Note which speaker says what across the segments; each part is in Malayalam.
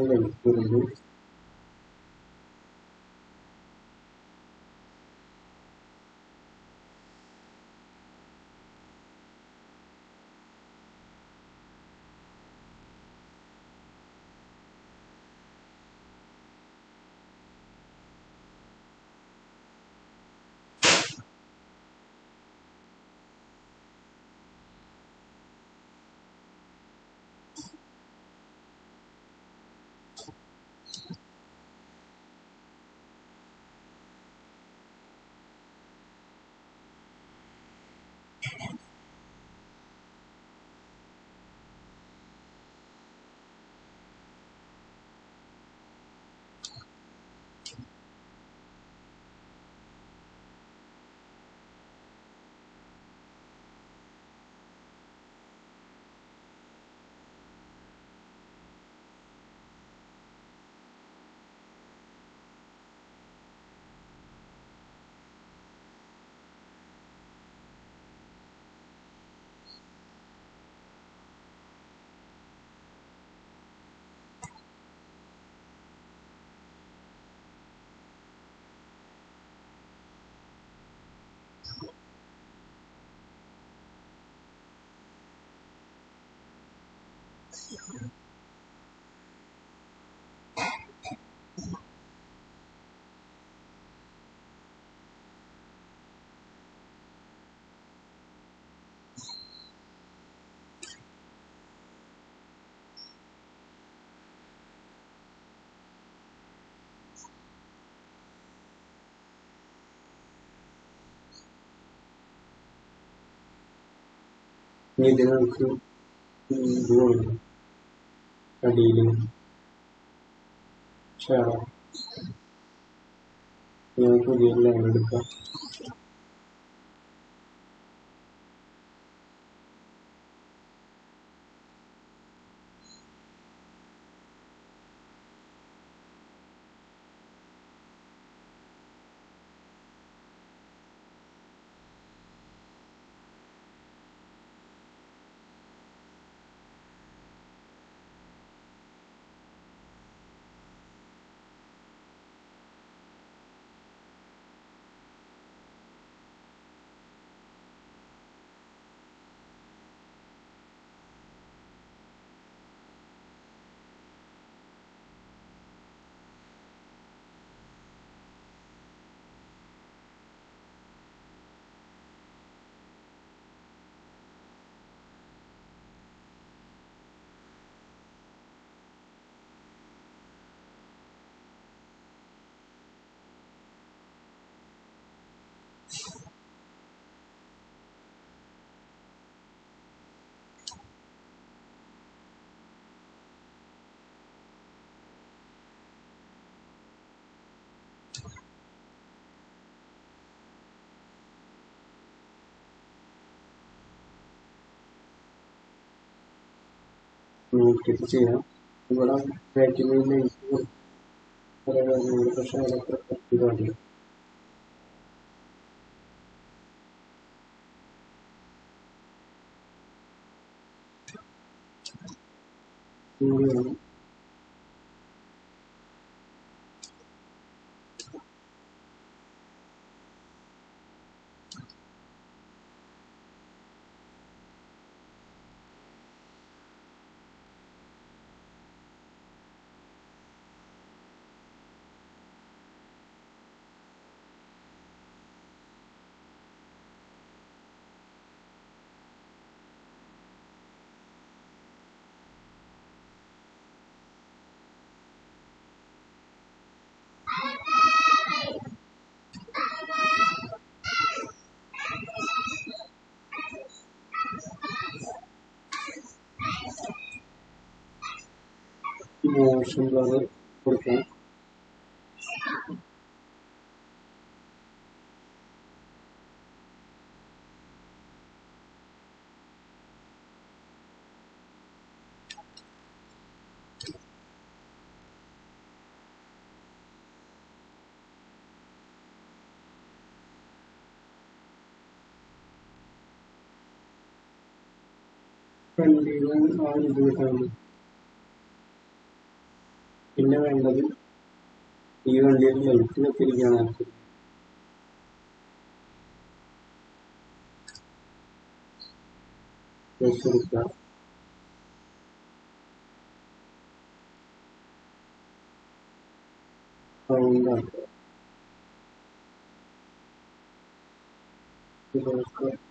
Speaker 1: Island, Burundi 你平常可，嗯不用。ഷാള ഞാൻ പുതിയ ലൈൻ എടുക്കാം. നോക്കിയിട്ട് ചെയ്യാം ഇവിടെ ബാക്കിൽ ലൈറ്റ് കുറേ കാര്യങ്ങളുണ്ട് പക്ഷെ അതൊക്കെ komşuları kurban. and we went on the family. தேவை என்பதில் ஈவன் எழுத்துல பிரிக்காம இருக்கு இருக்கா Thank you.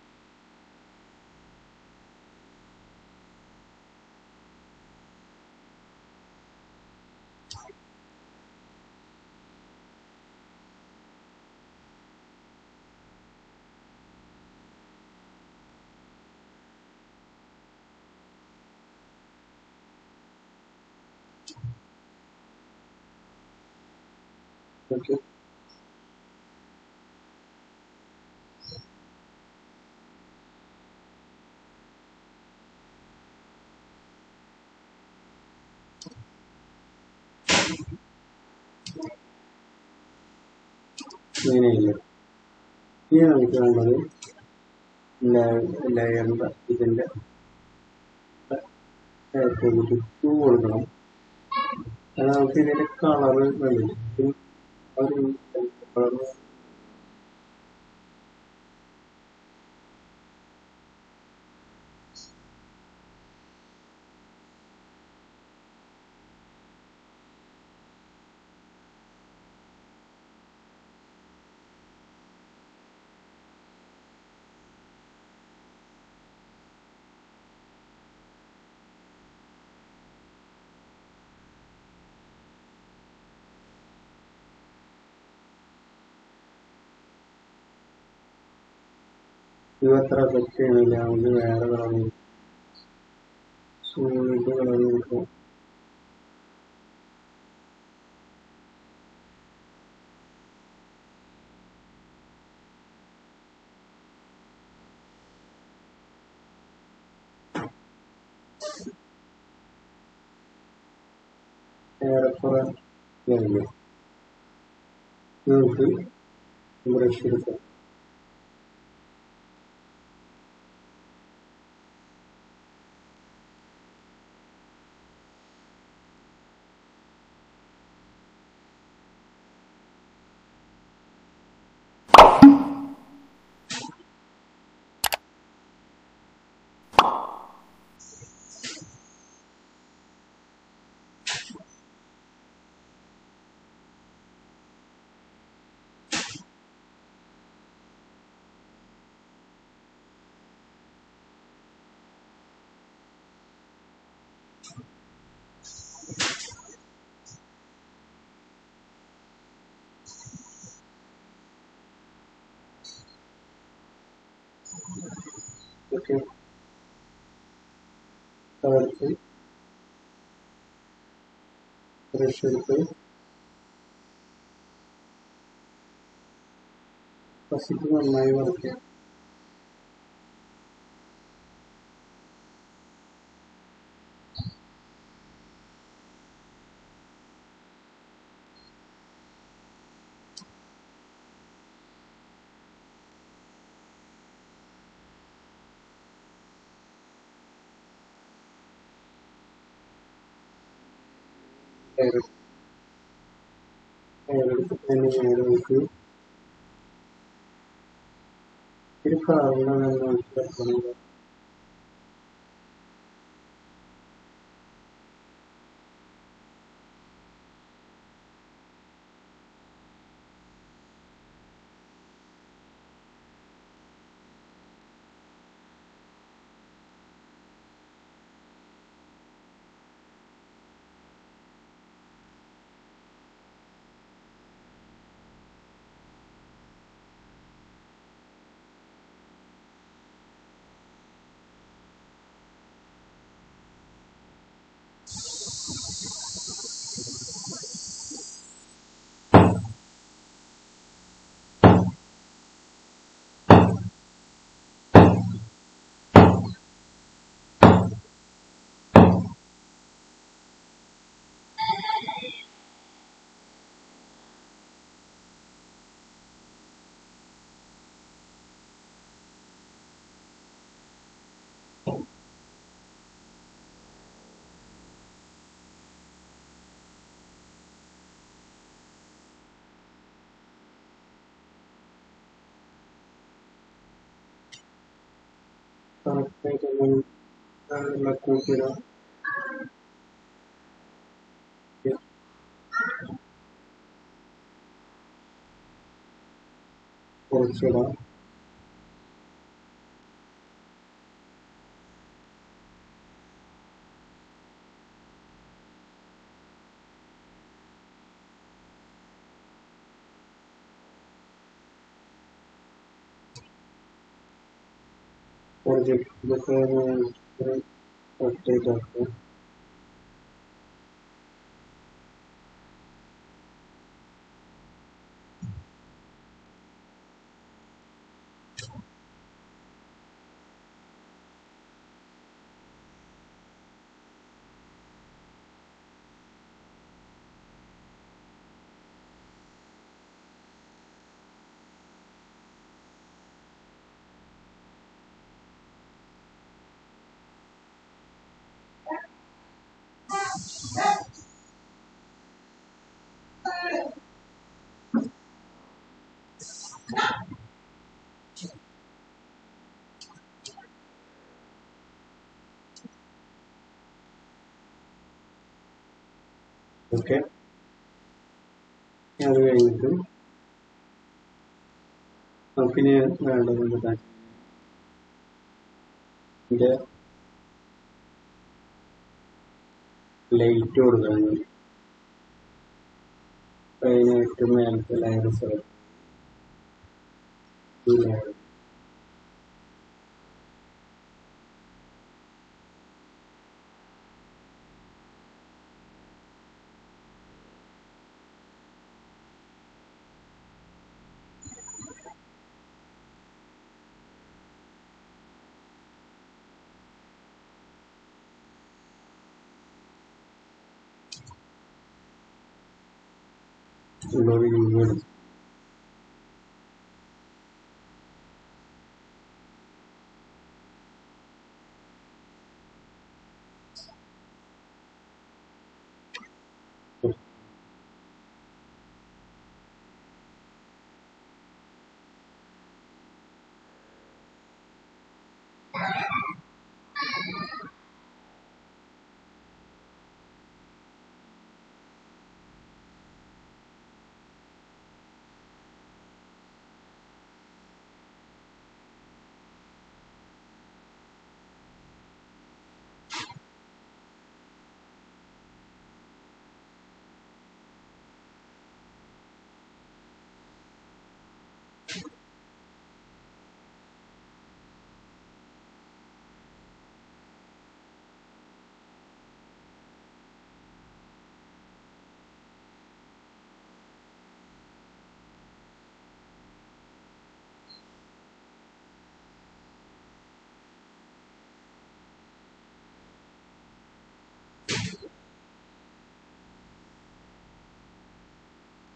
Speaker 1: ഓക്കെ ഇങ്ങനെയില്ല? ഇനി നമുക്ക് വേണ്ടത് ലെയറിന്റെ ഇതിന്റെ ടൂ കൊടുക്കണം. അത് നമുക്ക് ഇതിന്റെ കളറ് വേണം Thank you. ഇത് അത്ര എഫക്റ്റ് ചെയ്യണില്ല നമുക്ക് വേറെ കളർ സൂര്യ colour Ok. Trabalho aqui. Preencher aqui. Assim como é maior aqui. பெயர் பெயர் connecting to the electrocera. Yeah. Or पर देखते हैं अपडेट ഓക്കെ അത് കഴിഞ്ഞിട്ട് നമുക്കിനി വേണ്ടത് ലൈറ്റ് കൊടുക്കണം അതിന് うんうまみに見える。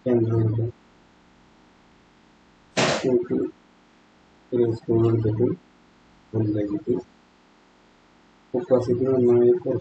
Speaker 1: conjunction Q2 corresponding to negative opacity on minus 4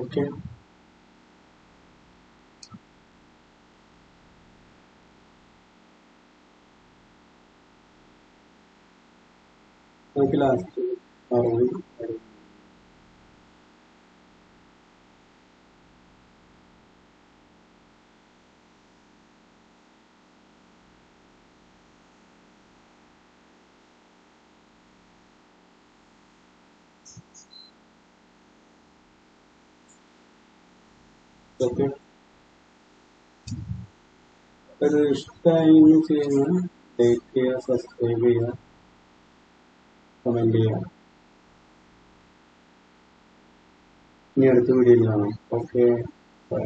Speaker 1: okay. You, last. Okay അത് ഇഷ്ടമായി ചെയ്യുന്ന ലൈക്ക് ചെയ്യുക സബ്സ്ക്രൈബ് ചെയ്യുക കമന്റ് ചെയ്യുക. ഇനി അടുത്ത വീഡിയോയിൽ കാണാം. Okay bye